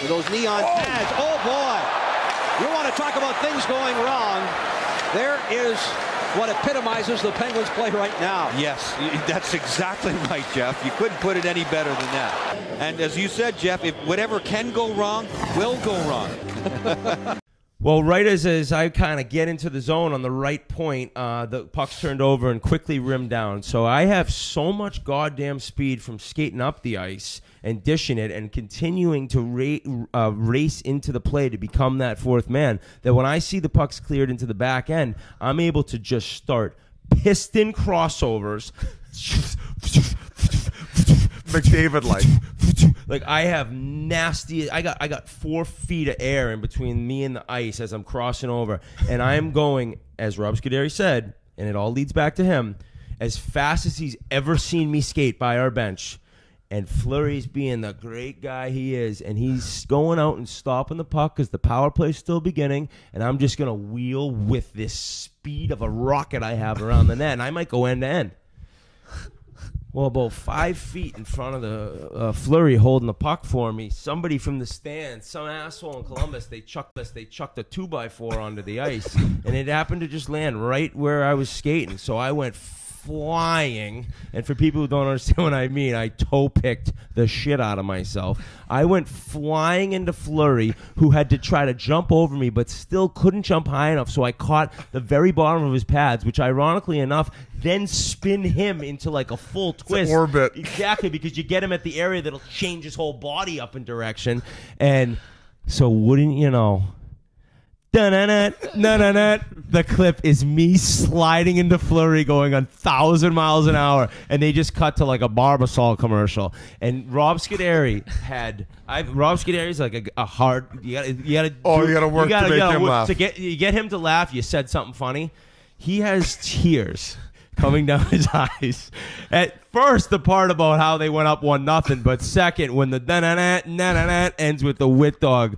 With those neon pads. Oh boy! You want to talk about things going wrong? There is what epitomizes the Penguins play right now. Yes, that's exactly right, Jeff. You couldn't put it any better than that. And as you said, Jeff, if whatever can go wrong will go wrong. Well, right as, as I kind of get into the zone on the right point, uh, the puck's turned over and quickly rimmed down. So I have so much goddamn speed from skating up the ice and dishing it and continuing to ra- uh, race into the play to become that fourth man that when I see the pucks cleared into the back end, I'm able to just start piston crossovers. McDavid like. Like I have nasty. I got I got four feet of air in between me and the ice as I'm crossing over, and I am going as Rob Scuderi said, and it all leads back to him, as fast as he's ever seen me skate by our bench. And Fleury's being the great guy he is, and he's going out and stopping the puck because the power play's still beginning, and I'm just gonna wheel with this speed of a rocket I have around the net, and I might go end to end. Well, about five feet in front of the uh, Fleury holding the puck for me, somebody from the stands, some asshole in Columbus, they chucked us. They chucked a two by four onto the ice, and it happened to just land right where I was skating. So I went flying. And for people who don't understand what I mean, I toe picked the shit out of myself. I went flying into Fleury, who had to try to jump over me, but still couldn't jump high enough. So I caught the very bottom of his pads, which ironically enough then spin him into like a full twist orbit. Exactly, because you get him at the area that'll change his whole body up in direction. And so wouldn't you know? Dun-dun-dun, dun-dun-dun. The clip is me sliding into Fleury going on thousand miles an hour, and they just cut to like a Barbasol commercial. And Rob Scuderi had I Rob Scuderi's like a, a hard you gotta you gotta Oh, you gotta work to make him work- laugh. to get you get him to laugh. You said something funny. He has tears coming down his eyes. At first, the part about how they went up one nothing, but second, when the da na na na ends with the wit dog